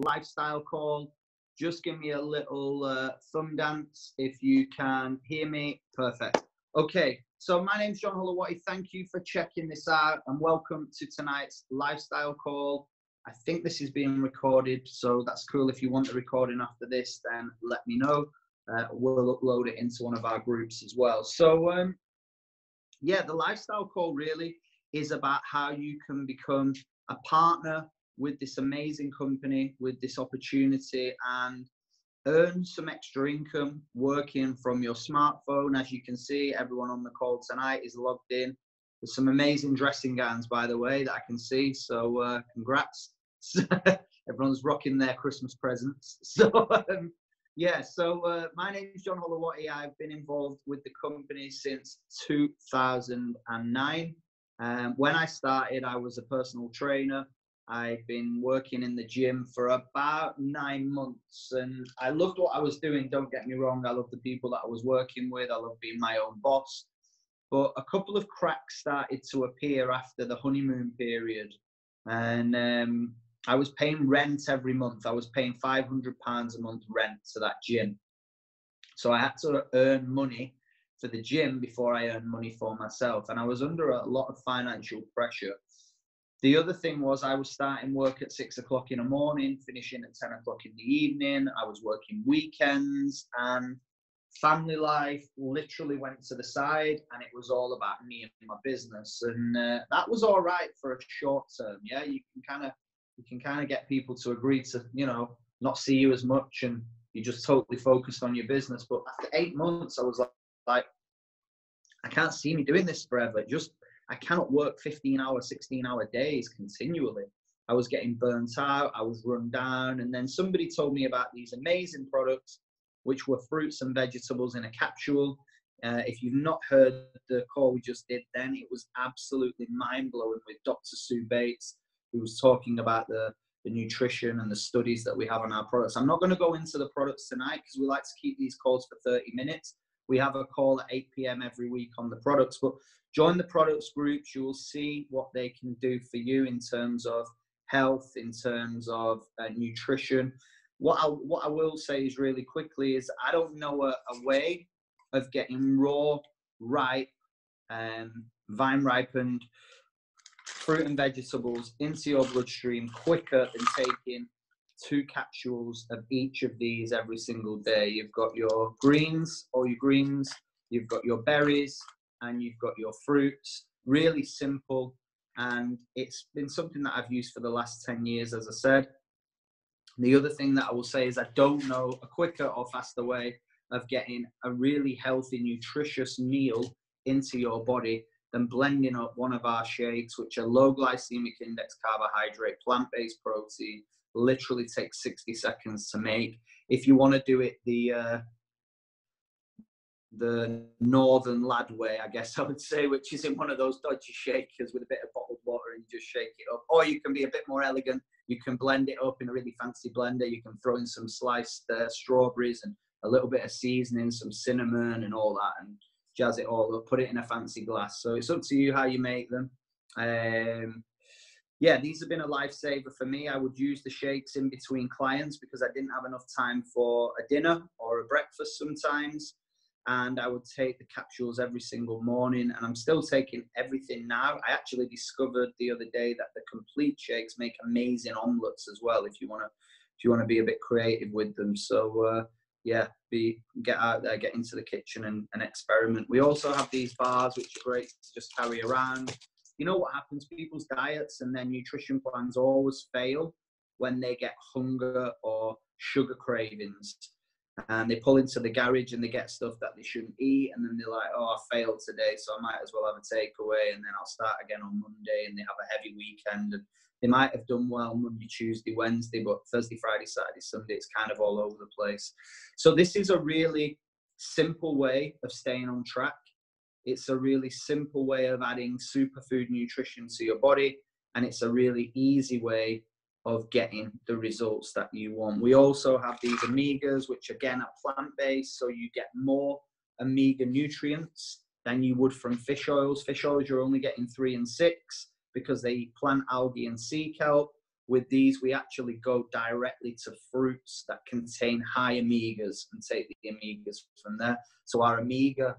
lifestyle call. Just give me a little uh, thumb dance if you can hear me. Perfect. Okay, so my name's John Holowati. Thank you for checking this out and welcome to tonight's lifestyle call. I think this is being recorded, so that's cool. If you want the recording after this, then let me know. Uh, we'll upload it into one of our groups as well. So, um, yeah, the lifestyle call really is about how you can become a partner with this amazing company, with this opportunity, and earn some extra income working from your smartphone. As you can see, everyone on the call tonight is logged in. There's some amazing dressing gowns, by the way, that I can see. So, uh, congrats. Everyone's rocking their Christmas presents. So, um, yeah, so uh, my name is John Holowati. I've been involved with the company since 2009. Um, when I started, I was a personal trainer. I'd been working in the gym for about nine months and I loved what I was doing. Don't get me wrong, I loved the people that I was working with, I loved being my own boss. But a couple of cracks started to appear after the honeymoon period. And um, I was paying rent every month. I was paying £500 a month rent to that gym. So I had to earn money for the gym before I earned money for myself. And I was under a lot of financial pressure. The other thing was I was starting work at six o'clock in the morning, finishing at 10 o'clock in the evening. I was working weekends and family life literally went to the side and it was all about me and my business. And uh, that was all right for a short term. Yeah, you can kind of you can kind of get people to agree to, you know, not see you as much and you're just totally focused on your business. But after eight months, I was like, like I can't see me doing this forever. Just I cannot work 15 hour, 16 hour days continually. I was getting burnt out, I was run down, and then somebody told me about these amazing products, which were fruits and vegetables in a capsule. Uh, if you've not heard the call we just did, then it was absolutely mind blowing with Dr. Sue Bates, who was talking about the, the nutrition and the studies that we have on our products. I'm not going to go into the products tonight because we like to keep these calls for 30 minutes. We have a call at 8 p.m. every week on the products, but join the products groups. You will see what they can do for you in terms of health, in terms of uh, nutrition. What I, what I will say is really quickly is I don't know a, a way of getting raw, ripe, um, vine ripened fruit and vegetables into your bloodstream quicker than taking two capsules of each of these every single day. You've got your greens, all your greens, you've got your berries, and you've got your fruits. Really simple. And it's been something that I've used for the last 10 years, as I said. The other thing that I will say is I don't know a quicker or faster way of getting a really healthy, nutritious meal into your body than blending up one of our shakes, which are low glycemic index carbohydrate, plant based protein, literally takes 60 seconds to make. If you want to do it the uh, the northern lad way, I guess I would say, which is in one of those dodgy shakers with a bit of bottled water and you just shake it up. Or you can be a bit more elegant. You can blend it up in a really fancy blender. You can throw in some sliced uh, strawberries and a little bit of seasoning, some cinnamon and all that, and jazz it all up. Put it in a fancy glass. So it's up to you how you make them. Um, yeah, these have been a lifesaver for me. I would use the shakes in between clients because I didn't have enough time for a dinner or a breakfast sometimes. And I would take the capsules every single morning, and I'm still taking everything now. I actually discovered the other day that the complete shakes make amazing omelets as well. If you want to, if you want to be a bit creative with them, so uh, yeah, be get out there, get into the kitchen, and, and experiment. We also have these bars, which are great to just carry around you know what happens? People's diets and their nutrition plans always fail when they get hunger or sugar cravings. And they pull into the garage and they get stuff that they shouldn't eat. And then they're like, oh, I failed today, so I might as well have a takeaway. And then I'll start again on Monday. And they have a heavy weekend. And they might have done well Monday, Tuesday, Wednesday, but Thursday, Friday, Saturday, Sunday, it's kind of all over the place. So this is a really simple way of staying on track it's a really simple way of adding superfood nutrition to your body, and it's a really easy way of getting the results that you want. We also have these omegas, which again are plant based, so you get more omega nutrients than you would from fish oils. Fish oils, you're only getting three and six because they eat plant algae and sea kelp. with these, we actually go directly to fruits that contain high omegas and take the omegas from there. So our omega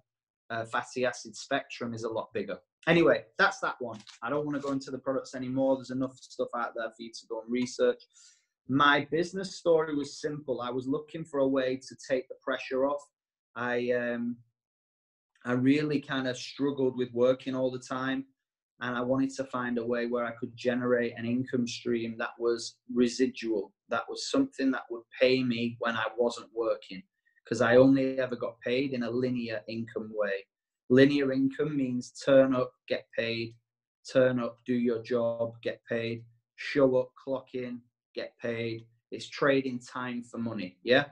uh, fatty acid spectrum is a lot bigger. Anyway, that's that one. I don't want to go into the products anymore. There's enough stuff out there for you to go and research. My business story was simple. I was looking for a way to take the pressure off. I um, I really kind of struggled with working all the time and I wanted to find a way where I could generate an income stream that was residual, that was something that would pay me when I wasn't working, because I only ever got paid in a linear income way. Linear income means turn up, get paid, turn up, do your job, get paid, show up, clock in, get paid. It's trading time for money, yeah?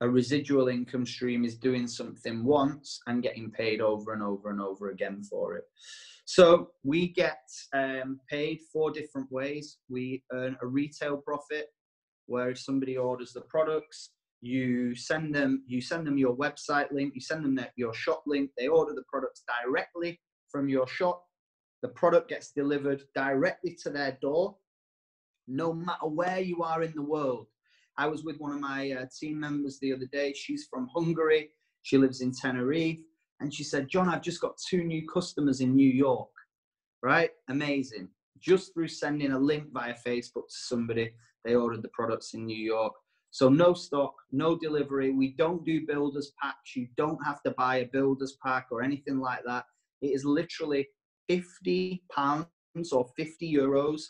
A residual income stream is doing something once and getting paid over and over and over again for it. So we get um, paid four different ways. We earn a retail profit, where if somebody orders the products, you send them you send them your website link, you send them your shop link. They order the products directly from your shop. The product gets delivered directly to their door, no matter where you are in the world. I was with one of my uh, team members the other day. She's from Hungary. She lives in Tenerife and she said, John, I've just got two new customers in New York. Right? Amazing. Just through sending a link via Facebook to somebody, they ordered the products in New York. So no stock, no delivery. We don't do builders packs. You don't have to buy a builders pack or anything like that. It is literally 50 pounds or 50 euros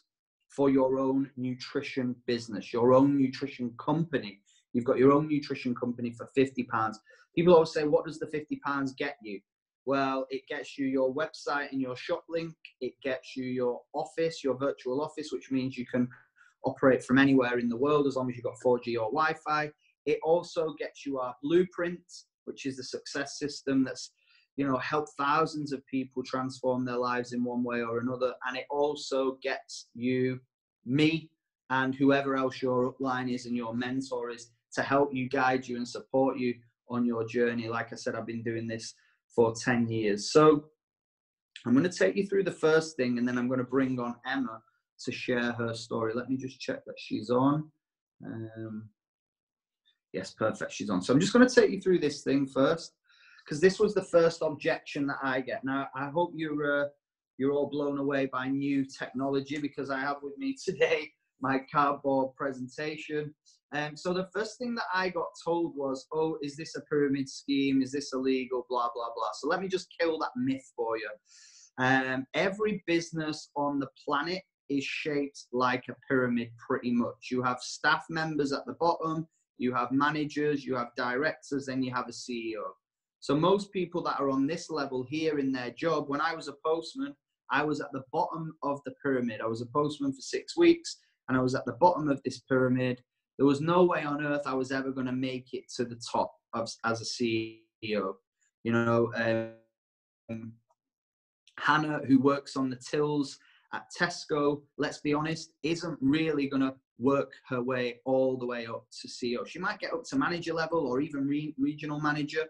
for your own nutrition business, your own nutrition company. You've got your own nutrition company for 50 pounds. People always say, what does the 50 pounds get you? Well, it gets you your website and your shop link. It gets you your office, your virtual office, which means you can operate from anywhere in the world as long as you've got 4G or Wi-Fi. It also gets you our blueprint, which is the success system that's you know helped thousands of people transform their lives in one way or another. And it also gets you me and whoever else your upline is and your mentor is to help you guide you and support you on your journey. Like I said, I've been doing this for 10 years. So I'm going to take you through the first thing and then I'm going to bring on Emma to share her story. Let me just check that she's on. Um, yes, perfect. She's on. So I'm just going to take you through this thing first because this was the first objection that I get. Now, I hope you're, uh, you're all blown away by new technology because I have with me today my cardboard presentation. And um, so the first thing that I got told was, oh, is this a pyramid scheme? Is this illegal? Blah, blah, blah. So let me just kill that myth for you. Um, every business on the planet is shaped like a pyramid pretty much. You have staff members at the bottom, you have managers, you have directors, then you have a CEO. So most people that are on this level here in their job, when I was a postman, I was at the bottom of the pyramid. I was a postman for six weeks and I was at the bottom of this pyramid. There was no way on earth I was ever going to make it to the top of, as a CEO. You know, um, Hannah, who works on the tills at Tesco, let's be honest, isn't really going to work her way all the way up to CEO. She might get up to manager level or even re- regional manager,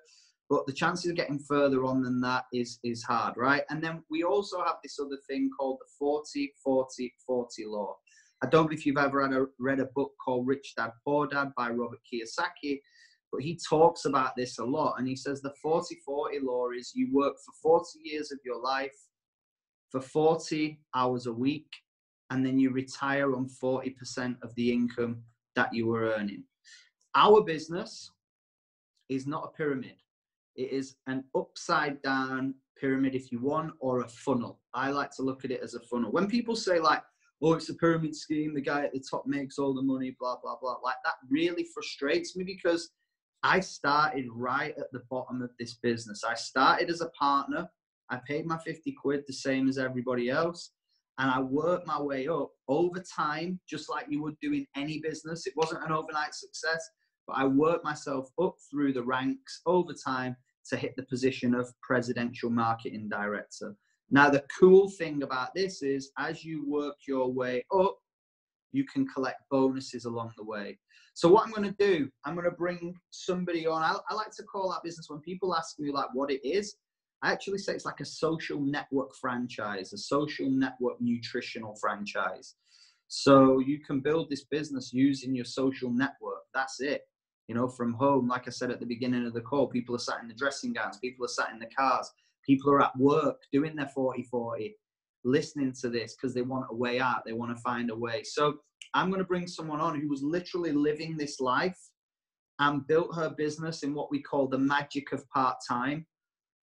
but the chances of getting further on than that is is hard, right? And then we also have this other thing called the 40 40 40 law. I don't know if you've ever a, read a book called Rich Dad Poor Dad by Robert Kiyosaki, but he talks about this a lot. And he says the 40 40 law is you work for 40 years of your life for 40 hours a week, and then you retire on 40% of the income that you were earning. Our business is not a pyramid, it is an upside down pyramid, if you want, or a funnel. I like to look at it as a funnel. When people say, like, oh, it's a pyramid scheme. The guy at the top makes all the money, blah, blah, blah. Like that really frustrates me because I started right at the bottom of this business. I started as a partner. I paid my 50 quid the same as everybody else. And I worked my way up over time, just like you would do in any business. It wasn't an overnight success, but I worked myself up through the ranks over time to hit the position of presidential marketing director. Now, the cool thing about this is as you work your way up, you can collect bonuses along the way. So what I'm going to do, I'm going to bring somebody on. I, I, like to call that business when people ask me like what it is. I actually say it's like a social network franchise, a social network nutritional franchise. So you can build this business using your social network. That's it. You know, from home, like I said at the beginning of the call, people are sat in the dressing gowns, people are sat in the cars, people are at work doing their 40 40, listening to this because they want a way out, they want to find a way. So I'm going to bring someone on who was literally living this life and built her business in what we call the magic of part time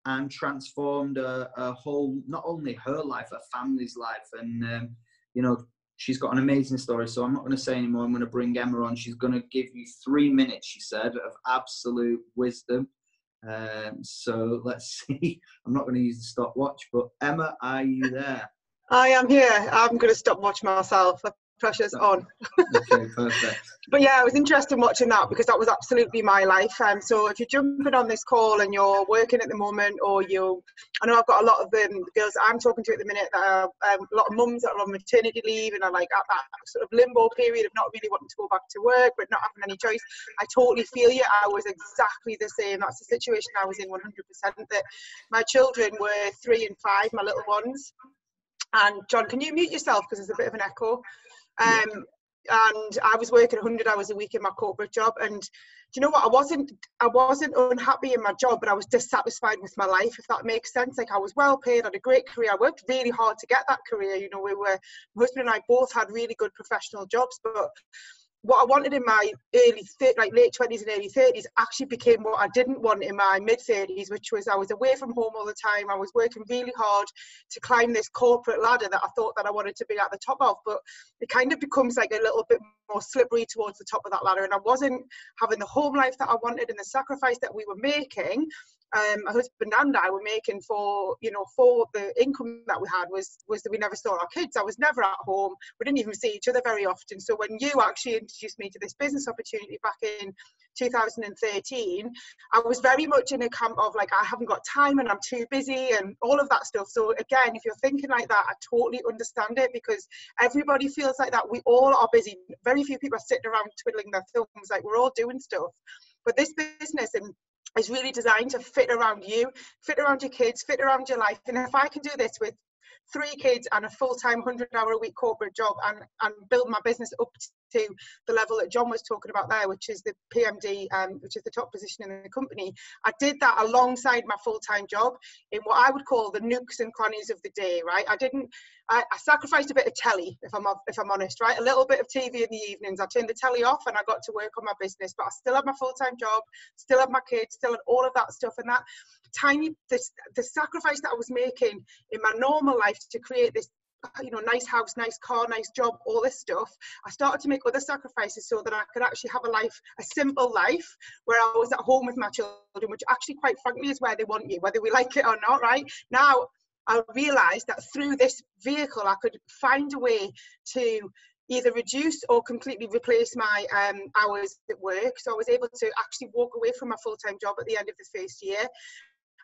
and transformed a, a, whole, not only her life, her family's life. And, um, you know, she's got an amazing story. So I'm not going to say anymore. I'm going to bring Emma on. She's going to give you three minutes, she said, of absolute wisdom. Um, so let's see. I'm not going to use the stopwatch, but Emma, are you there? I am here. I'm going to stop watch myself pressure's on. okay, perfect. but yeah, I was interested watching that because that was absolutely my life. Um, so if you're jumping on this call and you're working at the moment, or you, I know I've got a lot of um, girls I'm talking to at the minute that are um, a lot of mums that are on maternity leave and are like at that sort of limbo period of not really wanting to go back to work but not having any choice. I totally feel you. I was exactly the same. That's the situation I was in 100%. That my children were three and five, my little ones. And John, can you mute yourself because there's a bit of an echo? Um, and I was working 100 hours a week in my corporate job. And do you know what? I wasn't I wasn't unhappy in my job, but I was dissatisfied with my life, if that makes sense. Like I was well paid, had a great career. I worked really hard to get that career. You know, we were my husband and I both had really good professional jobs, but what I wanted in my early, like late 20s and early 30s actually became what I didn't want in my mid 30s, which was I was away from home all the time. I was working really hard to climb this corporate ladder that I thought that I wanted to be at the top of, but it kind of becomes like a little bit more slippery towards the top of that ladder. And I wasn't having the home life that I wanted and the sacrifice that we were making um, my husband and I were making for you know for the income that we had was was that we never saw our kids. I was never at home. We didn't even see each other very often. So when you actually introduced me to this business opportunity back in 2013, I was very much in a camp of like I haven't got time and I'm too busy and all of that stuff. So again, if you're thinking like that, I totally understand it because everybody feels like that. We all are busy. Very few people are sitting around twiddling their thumbs. Like we're all doing stuff. But this business and is really designed to fit around you, fit around your kids, fit around your life. And if I can do this with three kids and a full-time 100 hour a week corporate job and, and build my business up to the level that John was talking about there, which is the PMD, um, which is the top position in the company. I did that alongside my full-time job in what I would call the nooks and crannies of the day, right? I didn't, I, I, sacrificed a bit of telly, if I'm if I'm honest, right? A little bit of TV in the evenings. I turned the telly off and I got to work on my business, but I still had my full-time job, still had my kids, still had all of that stuff, and that tiny, this, the sacrifice that I was making in my normal life to create this you know, nice house, nice car, nice job, all this stuff. I started to make other sacrifices so that I could actually have a life, a simple life, where I was at home with my children, which actually, quite frankly, is where they want you, whether we like it or not, right? Now, I realised that through this vehicle, I could find a way to either reduce or completely replace my um, hours at work. So I was able to actually walk away from my full-time job at the end of the first year.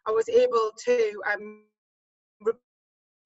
I was able to um,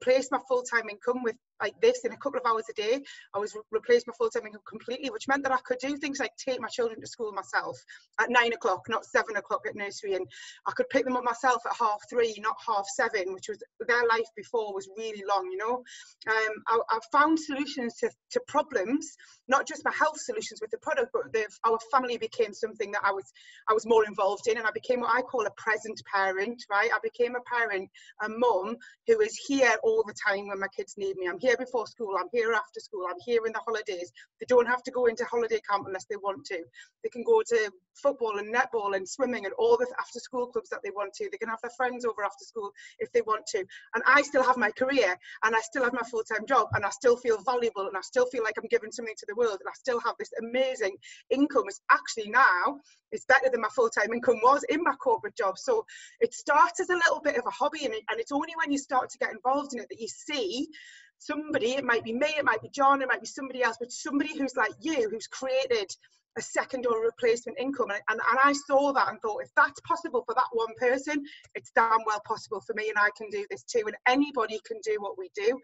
replace my full-time income with like this in a couple of hours a day. I was re- replaced my full time income completely, which meant that I could do things like take my children to school myself at nine o'clock, not seven o'clock at nursery, and I could pick them up myself at half three, not half seven, which was their life before was really long. You know, um, I, found solutions to, to problems, not just my health solutions with the product, but our family became something that I was I was more involved in, and I became what I call a present parent. Right, I became a parent, a mum who is here all the time when my kids need me. I'm here here before school, I'm here after school, I'm here in the holidays. They don't have to go into holiday camp unless they want to. They can go to football and netball and swimming and all the after school clubs that they want to. They can have their friends over after school if they want to. And I still have my career and I still have my full time job and I still feel valuable and I still feel like I'm giving something to the world and I still have this amazing income. It's actually now it's better than my full-time income was in my corporate job so it starts as a little bit of a hobby and, and it's only when you start to get involved in it that you see somebody, it might be me, it might be John, it might be somebody else, but somebody who's like you, who's created a second or replacement income. And, and, and I saw that and thought, if that's possible for that one person, it's damn well possible for me, and I can do this too. And anybody can do what we do.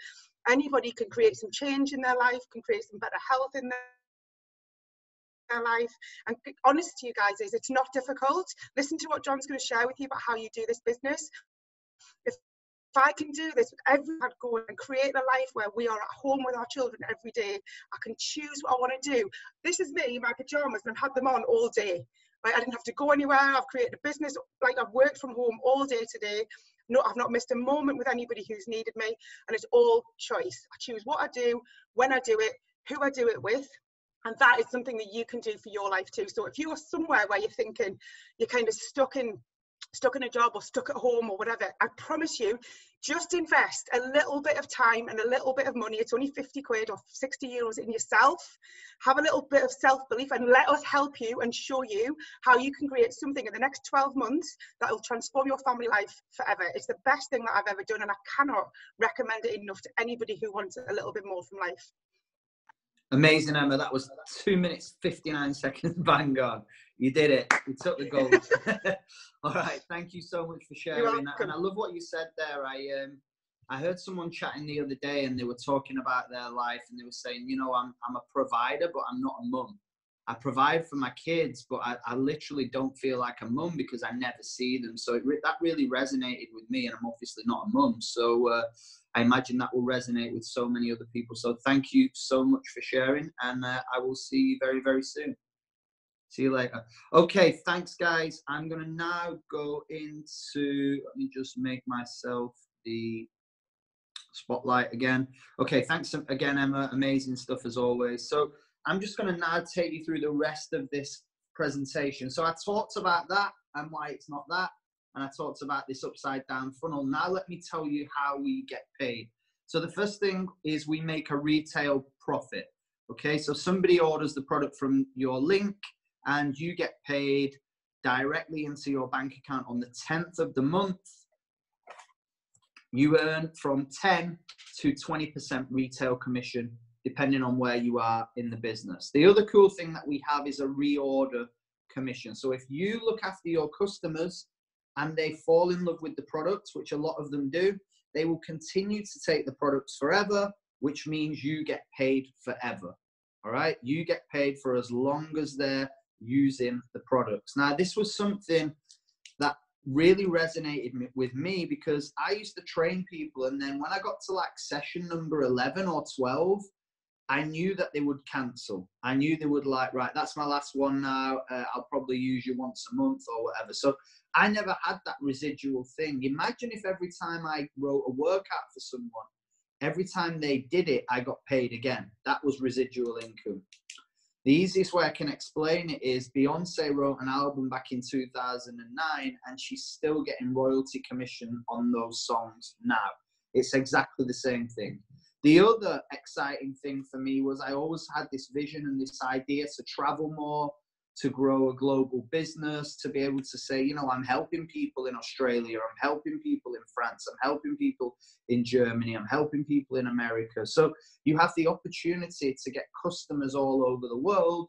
Anybody can create some change in their life, can create some better health in their their life. And honest to you guys is it's not difficult. Listen to what John's going to share with you about how you do this business. If if I can do this with every had going and create a life where we are at home with our children every day, I can choose what I want to do. This is me, my pajamas, and I've had them on all day. Right? I didn't have to go anywhere. I've created a business. Like I've worked from home all day today. No, I've not missed a moment with anybody who's needed me, and it's all choice. I choose what I do, when I do it, who I do it with, and that is something that you can do for your life too. So if you are somewhere where you're thinking you're kind of stuck in stuck in a job or stuck at home or whatever, I promise you, just invest a little bit of time and a little bit of money. It's only 50 quid or 60 euros in yourself. Have a little bit of self belief and let us help you and show you how you can create something in the next 12 months that will transform your family life forever. It's the best thing that I've ever done, and I cannot recommend it enough to anybody who wants a little bit more from life. Amazing, Emma. That was two minutes, 59 seconds, bang on. You did it. You took the gold. All right. Thank you so much for sharing. That. And I love what you said there. I um, I heard someone chatting the other day and they were talking about their life and they were saying, you know, I'm, I'm a provider, but I'm not a mum. I provide for my kids, but I, I literally don't feel like a mum because I never see them. So re- that really resonated with me, and I'm obviously not a mum. So uh, I imagine that will resonate with so many other people. So thank you so much for sharing, and uh, I will see you very, very soon. See you later. Okay, thanks, guys. I'm going to now go into, let me just make myself the spotlight again. Okay, thanks again, Emma. Amazing stuff as always. So I'm just going to now take you through the rest of this presentation. So I talked about that and why it's not that. And I talked about this upside down funnel. Now let me tell you how we get paid. So the first thing is we make a retail profit. Okay, so somebody orders the product from your link and you get paid directly into your bank account on the 10th of the month. You earn from 10 to 20% retail commission, depending on where you are in the business. The other cool thing that we have is a reorder commission. So if you look after your customers and they fall in love with the products, which a lot of them do, they will continue to take the products forever, which means you get paid forever. All right, you get paid for as long as they're using the products. Now, this was something that really resonated with me because I used to train people, and then when I got to like session number 11 or 12, I knew that they would cancel. I knew they would like, right, that's my last one now. Uh, I'll probably use you once a month or whatever. So I never had that residual thing. Imagine if every time I wrote a workout for someone, every time they did it, I got paid again. That was residual income. The easiest way I can explain it is Beyonce wrote an album back in 2009 and she's still getting royalty commission on those songs now. It's exactly the same thing. The other exciting thing for me was I always had this vision and this idea to travel more, to grow a global business, to be able to say, you know, I'm helping people in Australia, I'm helping people in France, I'm helping people in Germany, I'm helping people in America. So you have the opportunity to get customers all over the world,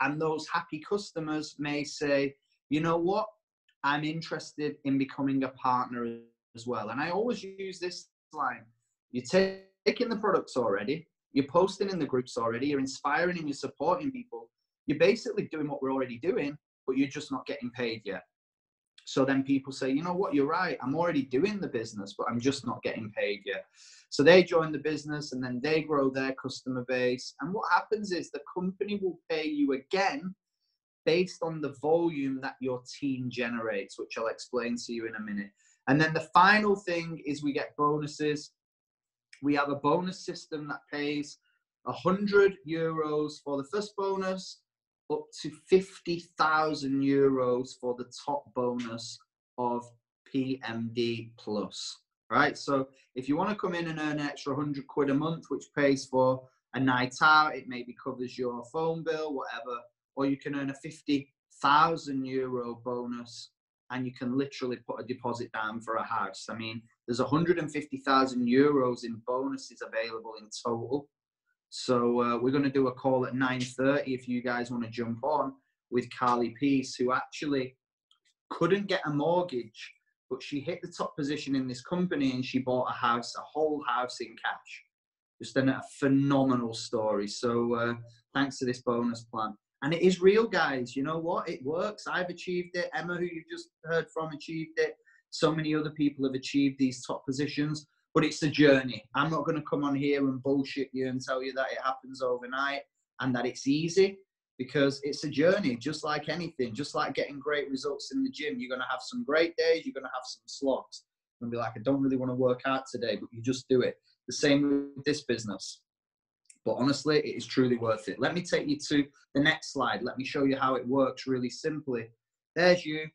and those happy customers may say, you know what, I'm interested in becoming a partner as well. And I always use this line you're taking the products already, you're posting in the groups already, you're inspiring and you're supporting people you're basically doing what we're already doing, but you're just not getting paid yet. So then people say, you know what, you're right. I'm already doing the business, but I'm just not getting paid yet. So they join the business and then they grow their customer base. And what happens is the company will pay you again based on the volume that your team generates, which I'll explain to you in a minute. And then the final thing is we get bonuses. We have a bonus system that pays 100 euros for the first bonus, up to 50,000 euros for the top bonus of PMD plus. Right, so if you want to come in and earn an extra 100 quid a month, which pays for a night out, it maybe covers your phone bill, whatever, or you can earn a 50,000 euro bonus and you can literally put a deposit down for a house. I mean, there's 150,000 euros in bonuses available in total so uh, we're going to do a call at 9.30 if you guys want to jump on with Carly Peace, who actually couldn't get a mortgage, but she hit the top position in this company and she bought a house, a whole house in cash. Just a phenomenal story. So uh, thanks to this bonus plan. And it is real, guys. You know what? It works. I've achieved it. Emma, who you just heard from, achieved it. So many other people have achieved these top positions, but it's a journey. I'm not going to come on here and bullshit you and tell you that it happens overnight and that it's easy because it's a journey, just like anything, just like getting great results in the gym. You're going to have some great days, you're going to have some slogs. and be like, I don't really want to work out today, but you just do it. The same with this business. But honestly, it is truly worth it. Let me take you to the next slide. Let me show you how it works really simply. There's you.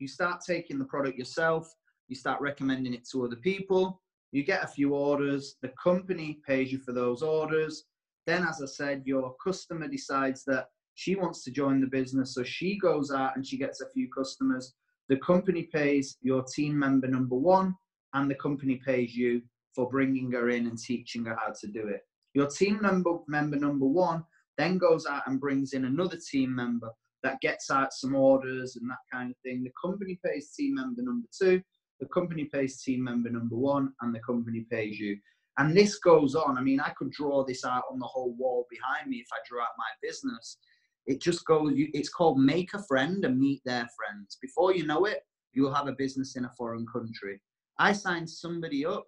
You start taking the product yourself. You start recommending it to other people. You get a few orders. The company pays you for those orders. Then, as I said, your customer decides that she wants to join the business. So she goes out and she gets a few customers. The company pays your team member number one, and the company pays you for bringing her in and teaching her how to do it. Your team member, member number one then goes out and brings in another team member that gets out some orders and that kind of thing. The company pays team member number two, the company pays team member number one, and the company pays you. And this goes on. I mean, I could draw this out on the whole wall behind me if I drew out my business. It just goes, it's called make a friend and meet their friends. Before you know it, you'll have a business in a foreign country. I signed somebody up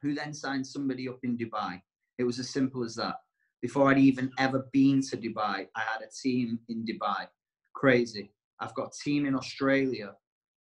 who then signed somebody up in Dubai. It was as simple as that. Before I'd even ever been to Dubai, I had a team in Dubai. Crazy. I've got a team in Australia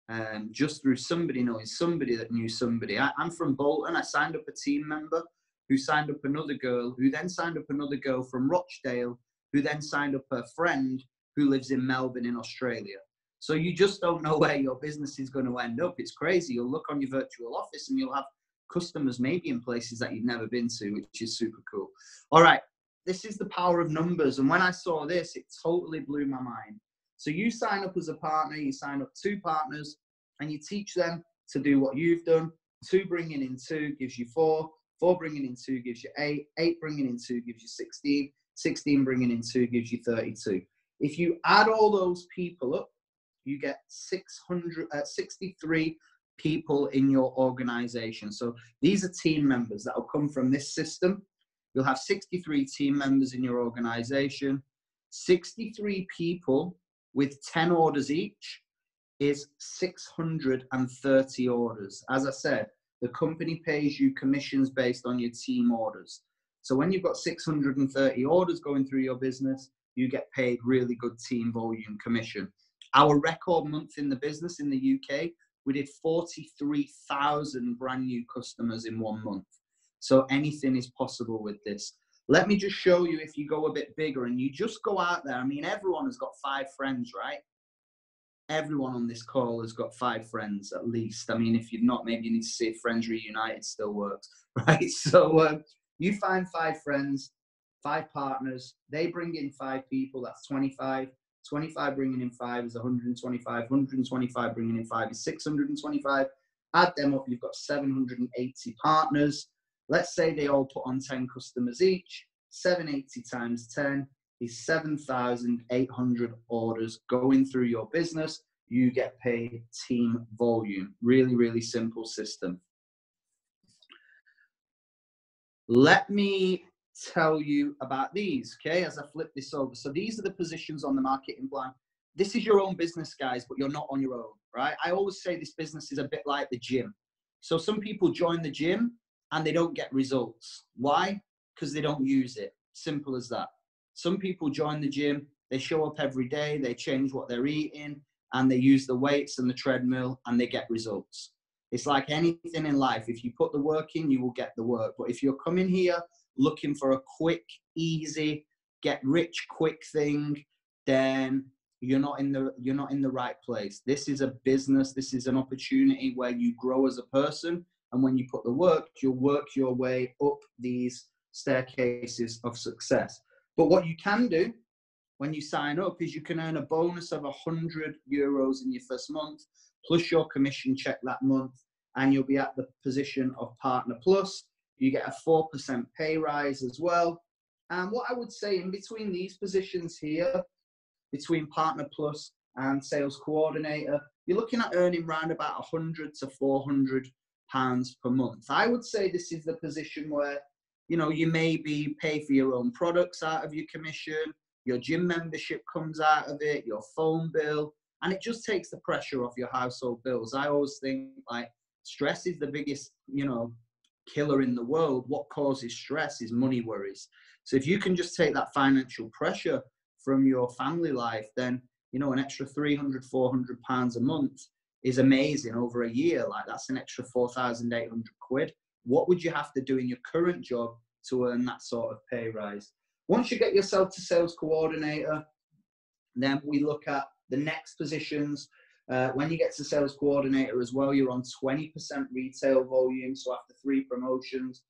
um, just through somebody knowing somebody that knew somebody. I, I'm from Bolton. I signed up a team member who signed up another girl, who then signed up another girl from Rochdale, who then signed up her friend who lives in Melbourne in Australia. So you just don't know where your business is going to end up. It's crazy. You'll look on your virtual office and you'll have customers maybe in places that you've never been to, which is super cool. All right, this is the power of numbers. And when I saw this, it totally blew my mind. So you sign up as a partner, you sign up two partners, and you teach them to do what you've done. Two bringing in two gives you four. Four bringing in two gives you eight. Eight bringing in two gives you 16. 16 bringing in two gives you 32. If you add all those people up, you get 600, uh, 63 people in your organization. So these are team members that will come from this system. You'll have 63 team members in your organization. 63 people with 10 orders each is 630 orders. As I said, the company pays you commissions based on your team orders. So when you've got 630 orders going through your business, you get paid really good team volume commission. Our record month in the business in the UK we did 43,000 brand new customers in one month. So anything is possible with this. Let me just show you if you go a bit bigger and you just go out there. I mean, everyone has got five friends, right? Everyone on this call has got five friends at least. I mean, if you're not, maybe you need to see if Friends Reunited still works, right? So um, you find five friends, five partners. They bring in five people. That's 25. 25 bringing in five is 125. 125 bringing in five is 625. Add them up, you've got 780 partners. Let's say they all put on 10 customers each. 780 times 10 is 7,800 orders going through your business. You get paid team volume. Really, really simple system. Let me tell you about these, okay, as I flip this over. So these are the positions on the marketing plan. This is your own business, guys, but you're not on your own, right? I always say this business is a bit like the gym. So some people join the gym and they don't get results. Why? Because they don't use it. Simple as that. Some people join the gym, they show up every day, they change what they're eating, and they use the weights and the treadmill and they get results. It's like anything in life. If you put the work in, you will get the work. But if you're coming here looking for a quick, easy, get rich quick thing, then you're not in the you're not in the right place. This is a business. This is an opportunity where you grow as a person, and when you put the work, you'll work your way up these staircases of success. But what you can do when you sign up is you can earn a bonus of 100 euros in your first month plus your commission check that month and you'll be at the position of partner plus you get a 4% pay rise as well. And what I would say in between these positions here, between Partner Plus and Sales Coordinator, you're looking at earning around about 100 to 400 pounds per month. I would say this is the position where, you know, you maybe pay for your own products out of your commission, your gym membership comes out of it, your phone bill, and it just takes the pressure off your household bills. I always think like stress is the biggest, you know, killer in the world. What causes stress is money worries. So if you can just take that financial pressure from your family life, then you know an extra 300, 400 pounds a month is amazing over a year. Like that's an extra 4,800 quid. What would you have to do in your current job to earn that sort of pay rise? Once you get yourself to sales coordinator, then we look at the next positions. Uh, when you get to sales coordinator as well, you're on 20% retail volume. So after three promotions,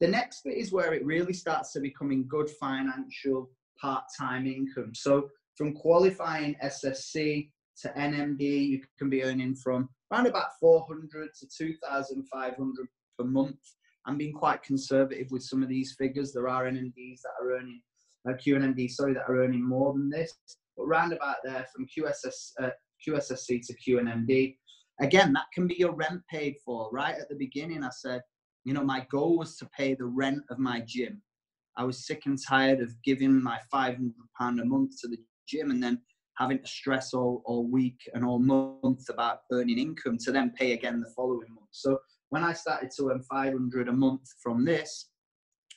the next bit is where it really starts to becoming good financial part-time income. So from qualifying SSC to NMD, you can be earning from around about 400 to 2,500 per month. I'm being quite conservative with some of these figures. There are NMDs that are earning, uh, QNMD, sorry, that are earning more than this. But round about there from QSS, uh, QSSC to QNMD, again, that can be your rent paid for. Right at the beginning, I said, you know, my goal was to pay the rent of my gym. I was sick and tired of giving my £500 a month to the gym and then having to stress all, all week and all month about earning income to then pay again the following month. So when I started to earn 500 a month from this,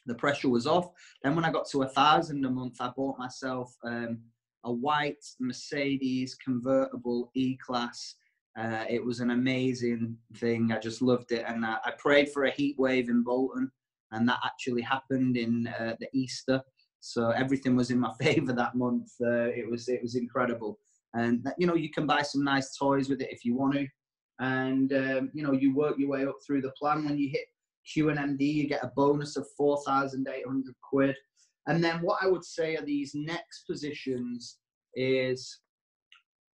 the pressure was off. Then when I got to a thousand a month, I bought myself um, a white Mercedes convertible E-Class. Uh, it was an amazing thing. I just loved it, and I, I, prayed for a heat wave in Bolton, and that actually happened in uh, the Easter. So everything was in my favour that month. Uh, it was it was incredible, and you know you can buy some nice toys with it if you want to, and um, you know you work your way up through the plan. When you hit QNMD, you get a bonus of four thousand eight hundred quid. And then what I would say are these next positions is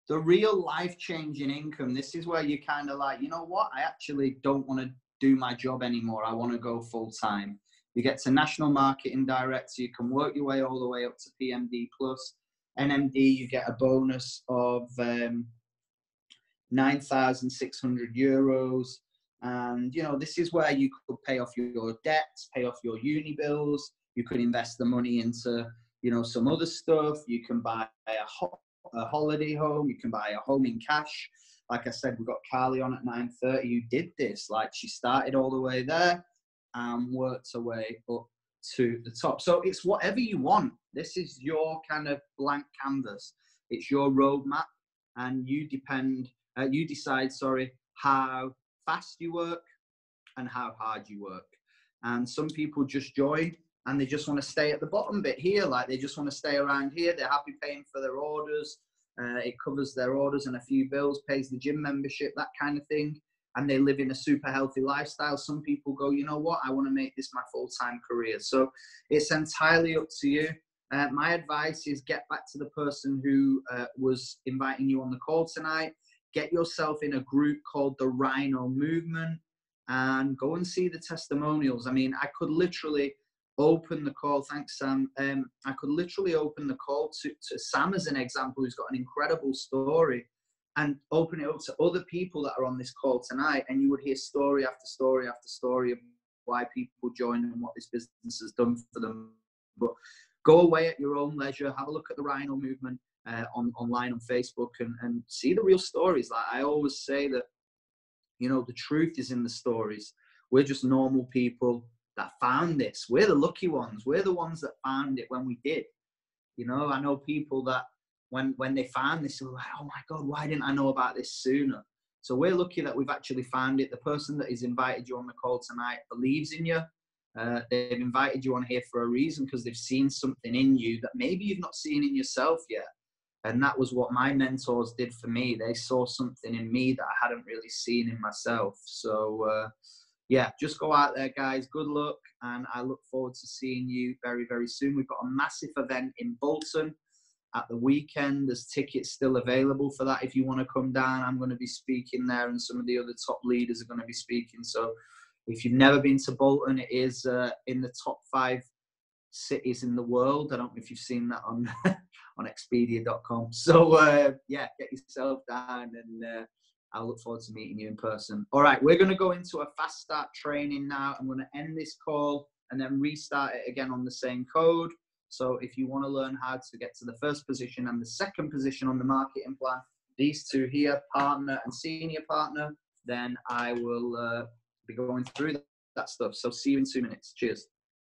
the real life changing income. This is where you kind of like, you know what? I actually don't want to do my job anymore. I want to go full time. You get to national marketing director. You can work your way all the way up to PMD plus. NMD, you get a bonus of um, 9,600 euros. And, you know, this is where you could pay off your debts, pay off your uni bills, you could invest the money into, you know, some other stuff. You can buy a, ho- a holiday home. You can buy a home in cash. Like I said, we've got Carly on at 9.30 who did this. Like she started all the way there and worked her way up to the top. So it's whatever you want. This is your kind of blank canvas. It's your roadmap, and you depend. Uh, you decide. Sorry, how fast you work and how hard you work. And some people just join and they just want to stay at the bottom bit here. Like they just want to stay around here. They're happy paying for their orders. Uh, it covers their orders and a few bills, pays the gym membership, that kind of thing. And they live in a super healthy lifestyle. Some people go, you know what, I want to make this my full time career. So it's entirely up to you. Uh, my advice is get back to the person who uh, was inviting you on the call tonight. Get yourself in a group called the Rhino Movement and go and see the testimonials. I mean, I could literally open the call. Thanks, Sam. Um, I could literally open the call to, to Sam as an example, who's got an incredible story, and open it up to other people that are on this call tonight, and you would hear story after story after story of why people join and what this business has done for them. But go away at your own leisure, have a look at the Rhino movement uh, on online on Facebook, and, and see the real stories. Like I always say that, you know, the truth is in the stories. We're just normal people that found this. We're the lucky ones. We're the ones that found it when we did. You know, I know people that when when they found this, were like, "Oh my God, why didn't I know about this sooner?" So we're lucky that we've actually found it. The person that has invited you on the call tonight believes in you. Uh, they've invited you on here for a reason because they've seen something in you that maybe you've not seen in yourself yet. And that was what my mentors did for me. They saw something in me that I hadn't really seen in myself. So, uh, yeah, just go out there, guys. Good luck, and I look forward to seeing you very, very soon. We've got a massive event in Bolton at the weekend. There's tickets still available for that if you want to come down. I'm going to be speaking there, and some of the other top leaders are going to be speaking. So, if you've never been to Bolton, it is uh, in the top five cities in the world. I don't know if you've seen that on on Expedia.com. So, uh, yeah, get yourself down and. Uh, I look forward to meeting you in person. All right, we're going to go into a fast start training now. I'm going to end this call and then restart it again on the same code. So if you want to learn how to get to the first position and the second position on the marketing plan, these two here, partner and senior partner, then I will uh, be going through that stuff. So see you in two minutes. Cheers.